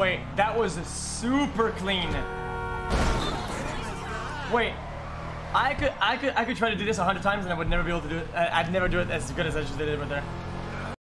Wait, that was super clean. Wait, I could, I could, I could try to do this a hundred times and I would never be able to do it. I'd never do it as good as I just did it right there.